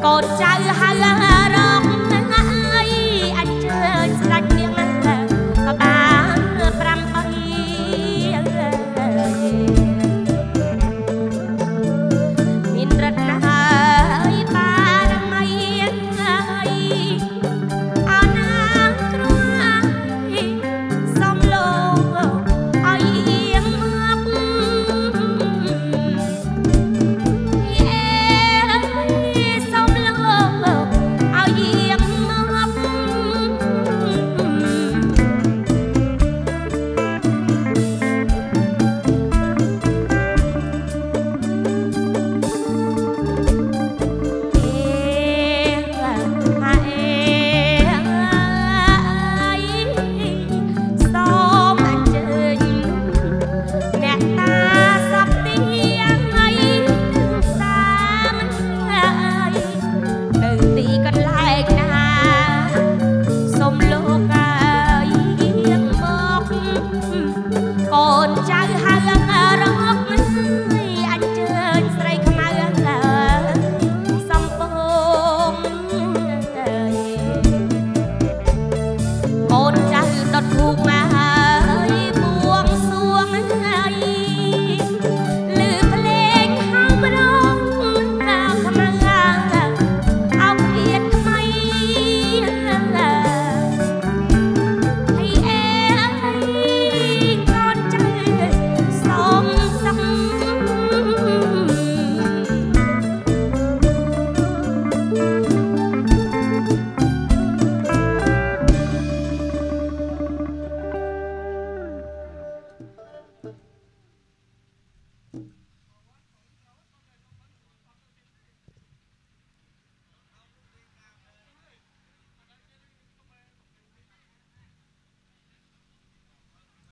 con chalhalaro.